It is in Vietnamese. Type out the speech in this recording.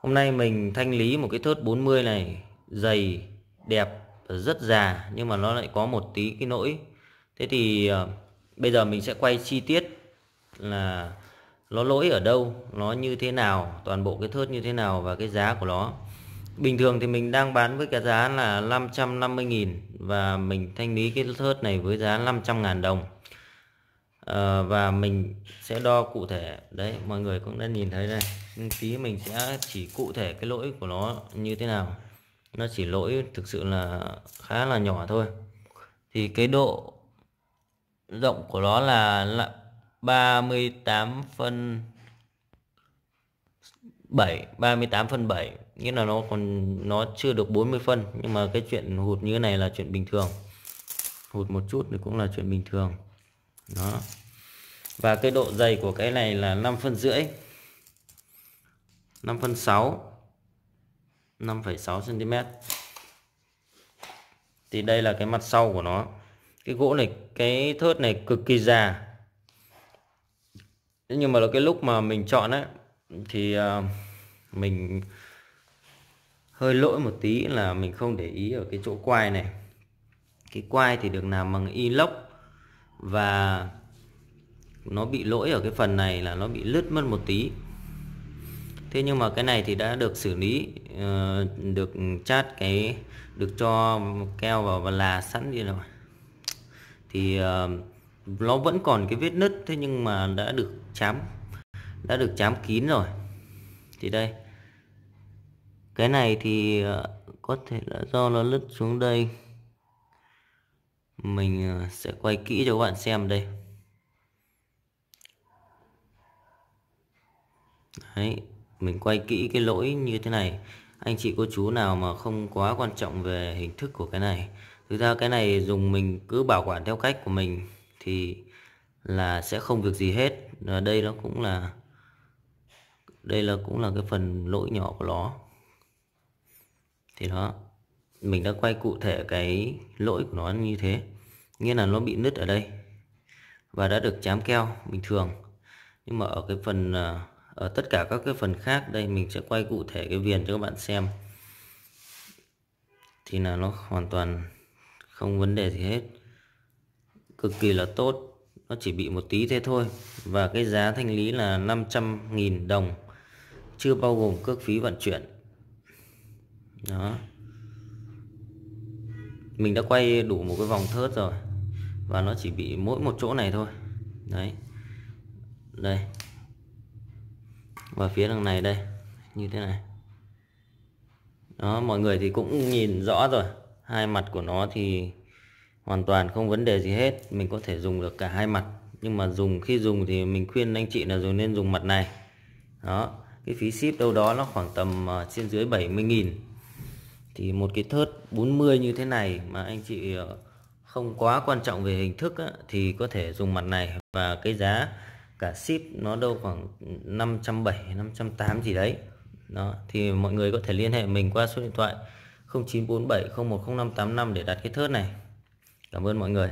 Hôm nay mình thanh lý một cái thớt 40 này dày đẹp rất già nhưng mà nó lại có một tí cái lỗi thế thì uh, bây giờ mình sẽ quay chi tiết là nó lỗi ở đâu nó như thế nào toàn bộ cái thớt như thế nào và cái giá của nó. Bình thường thì mình đang bán với cái giá là 550.000 và mình thanh lý cái thớt này với giá 500.000 đồng à, và mình sẽ đo cụ thể. Đấy mọi người cũng đã nhìn thấy đây. Tí mình sẽ chỉ cụ thể cái lỗi của nó như thế nào. Nó chỉ lỗi thực sự là khá là nhỏ thôi. Thì cái độ rộng của nó là, là 38 phân 7 38 phân 7 nghĩa là nó còn nó chưa được 40 phân. Nhưng mà cái chuyện hụt như thế này là chuyện bình thường. Hụt một chút thì cũng là chuyện bình thường. Đó và cái độ dày của cái này là 5 phân rưỡi. 5 phân 6 5,6 cm thì đây là cái mặt sau của nó. Cái gỗ này cái thớt này cực kỳ già. Nhưng mà là cái lúc mà mình chọn ấy thì ờ, mình hơi lỗi một tí là mình không để ý ở cái chỗ quai này. Cái quai thì được làm bằng inox và nó bị lỗi ở cái phần này là nó bị lứt mất một tí. Thế nhưng mà cái này thì đã được xử lý ờ, được chát cái, được cho keo vào và là sẵn đi rồi. Thì ờ, nó vẫn còn cái vết nứt, thế nhưng mà đã được chám, đã được chám kín rồi. Thì đây. Cái này thì ờ, có thể là do nó lứt xuống đây. Mình sẽ quay kỹ cho các bạn xem đây. Đấy, mình quay kỹ cái lỗi như thế này. Anh chị cô chú nào mà không quá quan trọng về hình thức của cái này. Thực ra cái này dùng mình cứ bảo quản theo cách của mình thì là sẽ không việc gì hết. Và đây nó cũng là đây là cũng là cái phần lỗi nhỏ của nó. Thì đó mình đã quay cụ thể cái lỗi của nó như thế. Nghĩa là nó bị nứt ở đây và đã được chám keo bình thường. Nhưng mà ở cái phần à, ở tất cả các cái phần khác, đây mình sẽ quay cụ thể cái viền cho các bạn xem. Thì là nó hoàn toàn không vấn đề gì hết. Cực kỳ là tốt, nó chỉ bị một tí thế thôi. Và cái giá thanh lý là 500.000 đồng, chưa bao gồm cước phí vận chuyển. Đó. Mình đã quay đủ một cái vòng thớt rồi, và nó chỉ bị mỗi một chỗ này thôi. Đấy. Đây và phía đằng này đây như thế này. Đó mọi người thì cũng nhìn rõ rồi. Hai mặt của nó thì hoàn toàn không vấn đề gì hết mình có thể dùng được cả hai mặt. Nhưng mà dùng khi dùng thì mình khuyên anh chị là dùng nên dùng mặt này. Đó cái phí ship đâu đó nó khoảng tầm uh, trên dưới 70.000 thì một cái thớt 40 như thế này mà anh chị uh, không quá quan trọng về hình thức á, thì có thể dùng mặt này. Và cái giá cả ship nó đâu khoảng 570 508 gì đấy. Đó, thì mọi người có thể liên hệ mình qua số điện thoại 0947 010585 để đặt cái thớt này. Cảm ơn mọi người.